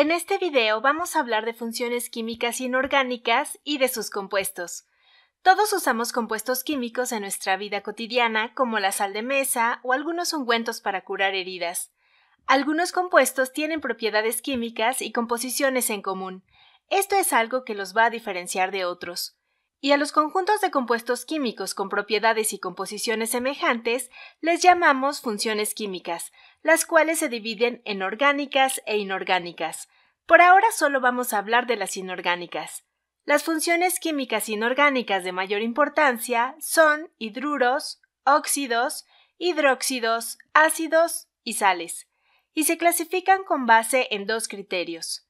En este video vamos a hablar de funciones químicas inorgánicas y de sus compuestos. Todos usamos compuestos químicos en nuestra vida cotidiana, como la sal de mesa o algunos ungüentos para curar heridas. Algunos compuestos tienen propiedades químicas y composiciones en común. Esto es algo que los va a diferenciar de otros. Y a los conjuntos de compuestos químicos con propiedades y composiciones semejantes les llamamos funciones químicas, las cuales se dividen en orgánicas e inorgánicas. Por ahora solo vamos a hablar de las inorgánicas. Las funciones químicas inorgánicas de mayor importancia son hidruros, óxidos, hidróxidos, ácidos y sales, y se clasifican con base en dos criterios.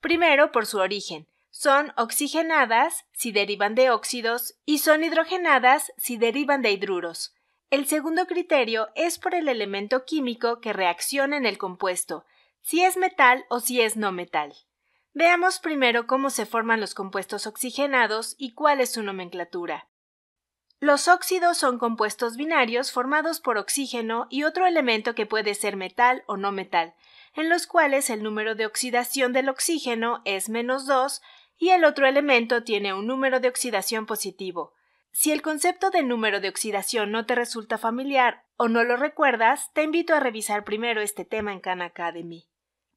Primero, por su origen. Son oxigenadas si derivan de óxidos y son hidrogenadas si derivan de hidruros. El segundo criterio es por el elemento químico que reacciona en el compuesto, si es metal o si es no metal. Veamos primero cómo se forman los compuestos oxigenados y cuál es su nomenclatura. Los óxidos son compuestos binarios formados por oxígeno y otro elemento que puede ser metal o no metal, en los cuales el número de oxidación del oxígeno es menos 2 y el otro elemento tiene un número de oxidación positivo. Si el concepto de número de oxidación no te resulta familiar o no lo recuerdas, te invito a revisar primero este tema en Khan Academy.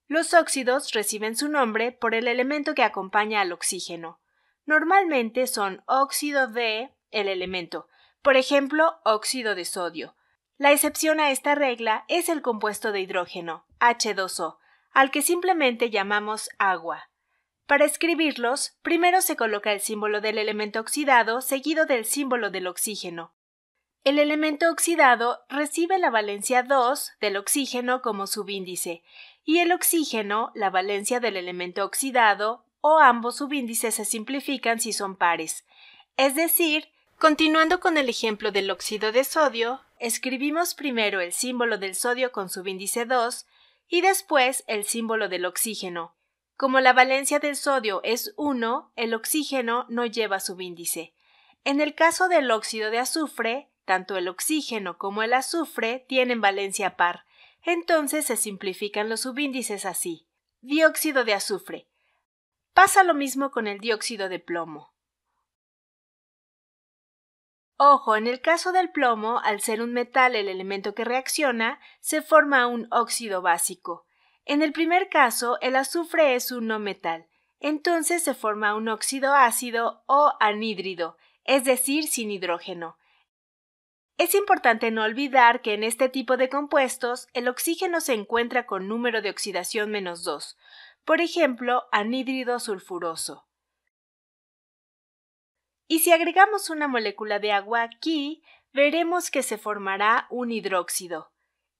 Los óxidos reciben su nombre por el elemento que acompaña al oxígeno. Normalmente son óxido de el elemento, por ejemplo, óxido de sodio. La excepción a esta regla es el compuesto de hidrógeno, H2O, al que simplemente llamamos agua. Para escribirlos, primero se coloca el símbolo del elemento oxidado seguido del símbolo del oxígeno. El elemento oxidado recibe la valencia 2 del oxígeno como subíndice y el oxígeno la valencia del elemento oxidado o ambos subíndices se simplifican si son pares. Es decir, continuando con el ejemplo del óxido de sodio, escribimos primero el símbolo del sodio con subíndice 2 y después el símbolo del oxígeno. Como la valencia del sodio es 1, el oxígeno no lleva subíndice. En el caso del óxido de azufre, tanto el oxígeno como el azufre tienen valencia par, entonces se simplifican los subíndices así. Dióxido de azufre. Pasa lo mismo con el dióxido de plomo. Ojo, en el caso del plomo, al ser un metal el elemento que reacciona, se forma un óxido básico. En el primer caso, el azufre es un no metal, entonces se forma un óxido ácido o anhídrido, es decir, sin hidrógeno. Es importante no olvidar que en este tipo de compuestos el oxígeno se encuentra con número de oxidación menos 2, por ejemplo, anhídrido sulfuroso. Y si agregamos una molécula de agua aquí, veremos que se formará un hidróxido.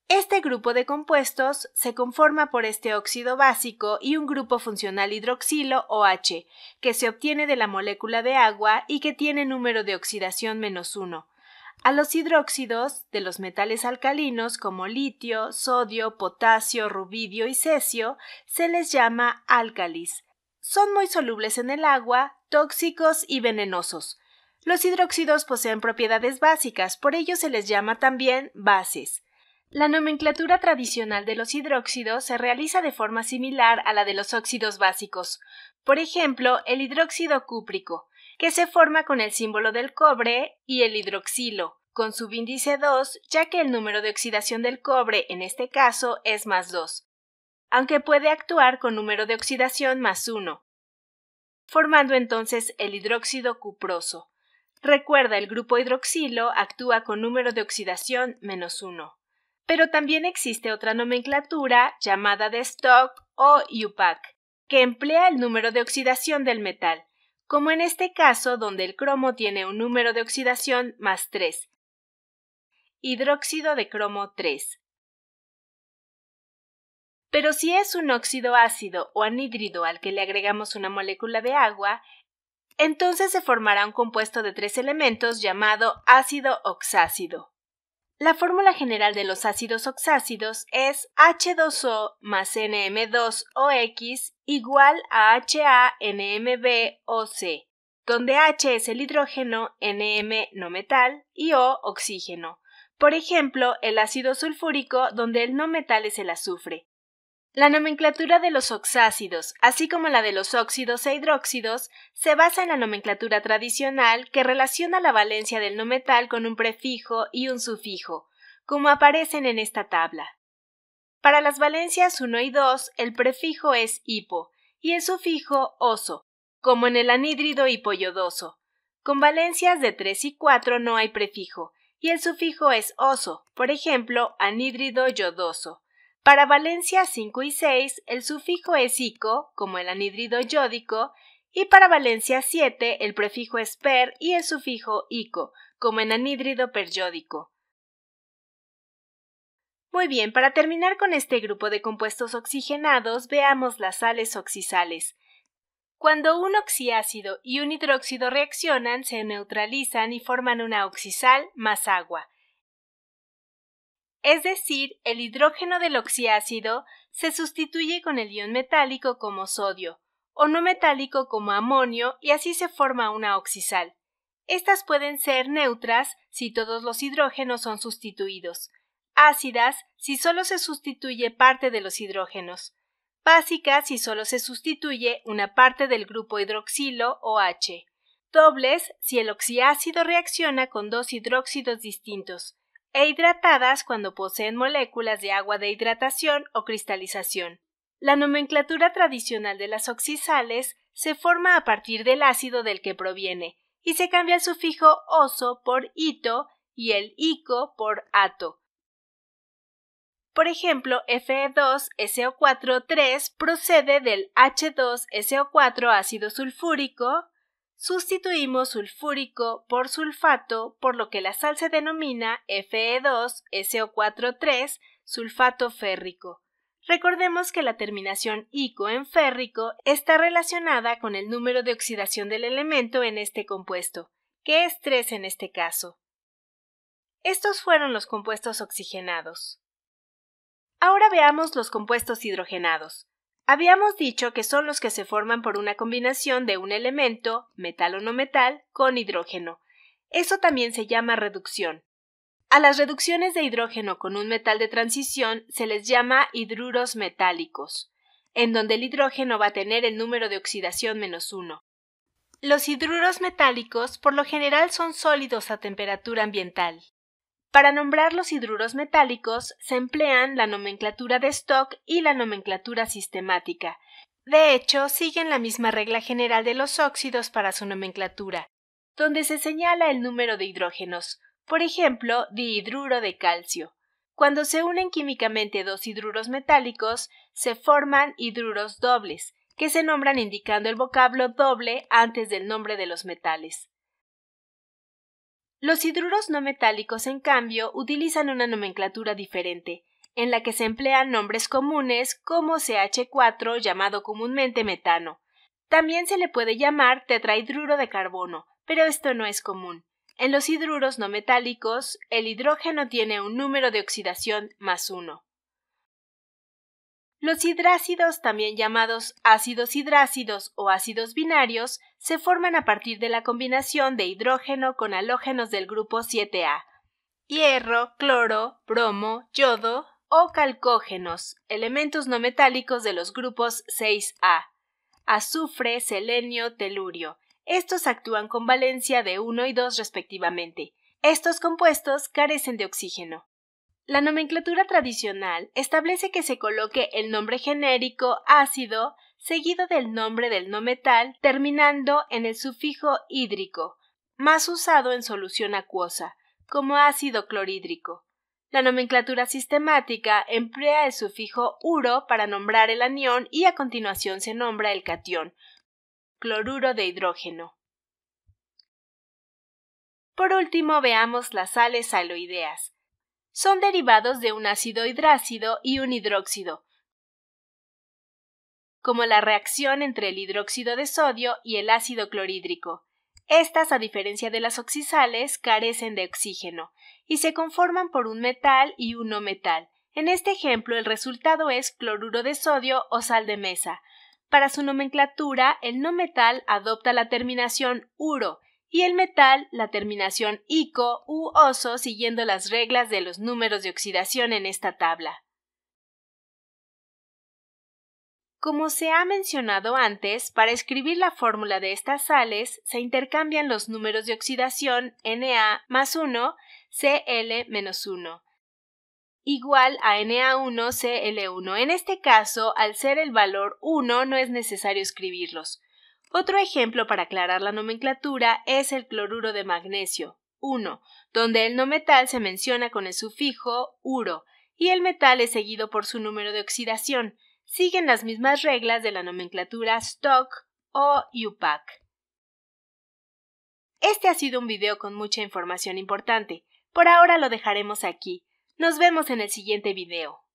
Este grupo de compuestos se conforma por este óxido básico y un grupo funcional hidroxilo OH, que se obtiene de la molécula de agua y que tiene número de oxidación menos 1. A los hidróxidos de los metales alcalinos como litio, sodio, potasio, rubidio y cesio se les llama álcalis. Son muy solubles en el agua, tóxicos y venenosos. Los hidróxidos poseen propiedades básicas, por ello se les llama también bases. La nomenclatura tradicional de los hidróxidos se realiza de forma similar a la de los óxidos básicos. Por ejemplo, el hidróxido cúprico, que se forma con el símbolo del cobre y el hidroxilo, con subíndice 2, ya que el número de oxidación del cobre en este caso es más 2, aunque puede actuar con número de oxidación más 1, formando entonces el hidróxido cuproso. Recuerda, el grupo hidroxilo actúa con número de oxidación menos 1. Pero también existe otra nomenclatura llamada de Stock o UPAC, que emplea el número de oxidación del metal, como en este caso donde el cromo tiene un número de oxidación más 3. Hidróxido de cromo 3. Pero si es un óxido ácido o anhídrido al que le agregamos una molécula de agua, entonces se formará un compuesto de tres elementos llamado ácido oxácido. La fórmula general de los ácidos oxácidos es H2O más NM2OX igual a HANMBOC, donde H es el hidrógeno, NM no metal y O oxígeno. Por ejemplo, el ácido sulfúrico, donde el no metal es el azufre. La nomenclatura de los oxácidos, así como la de los óxidos e hidróxidos, se basa en la nomenclatura tradicional que relaciona la valencia del no metal con un prefijo y un sufijo, como aparecen en esta tabla. Para las valencias 1 y 2, el prefijo es hipo y el sufijo oso, como en el anhídrido hipoyodoso. Con valencias de 3 y 4 no hay prefijo, y el sufijo es oso, por ejemplo, anhídrido yodoso. Para valencia 5 y 6, el sufijo es ico, como el anhídrido yódico, y para valencia 7, el prefijo es per y el sufijo ico, como en anhídrido periódico. Muy bien, para terminar con este grupo de compuestos oxigenados, veamos las sales oxisales. Cuando un oxiácido y un hidróxido reaccionan, se neutralizan y forman una oxisal más agua es decir, el hidrógeno del oxiácido se sustituye con el ion metálico como sodio, o no metálico como amonio, y así se forma una oxisal. Estas pueden ser neutras si todos los hidrógenos son sustituidos, ácidas si solo se sustituye parte de los hidrógenos, básicas si solo se sustituye una parte del grupo hidroxilo o H, dobles si el oxiácido reacciona con dos hidróxidos distintos, e hidratadas cuando poseen moléculas de agua de hidratación o cristalización. La nomenclatura tradicional de las oxisales se forma a partir del ácido del que proviene y se cambia el sufijo oso por ito y el ico por ato. Por ejemplo, Fe2SO4 procede del H2SO4 ácido sulfúrico, Sustituimos sulfúrico por sulfato, por lo que la sal se denomina Fe2SO4 sulfato férrico. Recordemos que la terminación ico en férrico está relacionada con el número de oxidación del elemento en este compuesto, que es 3 en este caso. Estos fueron los compuestos oxigenados. Ahora veamos los compuestos hidrogenados. Habíamos dicho que son los que se forman por una combinación de un elemento, metal o no metal, con hidrógeno. Eso también se llama reducción. A las reducciones de hidrógeno con un metal de transición se les llama hidruros metálicos, en donde el hidrógeno va a tener el número de oxidación menos uno. Los hidruros metálicos por lo general son sólidos a temperatura ambiental. Para nombrar los hidruros metálicos se emplean la nomenclatura de stock y la nomenclatura sistemática. De hecho, siguen la misma regla general de los óxidos para su nomenclatura, donde se señala el número de hidrógenos, por ejemplo, dihidruro de calcio. Cuando se unen químicamente dos hidruros metálicos, se forman hidruros dobles, que se nombran indicando el vocablo doble antes del nombre de los metales. Los hidruros no metálicos, en cambio, utilizan una nomenclatura diferente, en la que se emplean nombres comunes como CH4 llamado comúnmente metano. También se le puede llamar tetrahidruro de carbono, pero esto no es común. En los hidruros no metálicos, el hidrógeno tiene un número de oxidación más uno. Los hidrácidos, también llamados ácidos hidrácidos o ácidos binarios, se forman a partir de la combinación de hidrógeno con halógenos del grupo 7A, hierro, cloro, bromo, yodo o calcógenos, elementos no metálicos de los grupos 6A, azufre, selenio, telurio. Estos actúan con valencia de 1 y 2 respectivamente. Estos compuestos carecen de oxígeno. La nomenclatura tradicional establece que se coloque el nombre genérico ácido seguido del nombre del no metal terminando en el sufijo hídrico, más usado en solución acuosa, como ácido clorhídrico. La nomenclatura sistemática emplea el sufijo uro para nombrar el anión y a continuación se nombra el catión, cloruro de hidrógeno. Por último, veamos las sales aloideas son derivados de un ácido hidrácido y un hidróxido, como la reacción entre el hidróxido de sodio y el ácido clorhídrico. Estas, a diferencia de las oxisales, carecen de oxígeno y se conforman por un metal y un no metal. En este ejemplo, el resultado es cloruro de sodio o sal de mesa. Para su nomenclatura, el no metal adopta la terminación uro y el metal la terminación ico u oso siguiendo las reglas de los números de oxidación en esta tabla. Como se ha mencionado antes, para escribir la fórmula de estas sales se intercambian los números de oxidación Na más 1, Cl menos 1, igual a Na1Cl1. En este caso, al ser el valor 1, no es necesario escribirlos. Otro ejemplo para aclarar la nomenclatura es el cloruro de magnesio, 1, donde el no metal se menciona con el sufijo uro y el metal es seguido por su número de oxidación siguen las mismas reglas de la nomenclatura Stock o UPAC. Este ha sido un video con mucha información importante. Por ahora lo dejaremos aquí. Nos vemos en el siguiente video.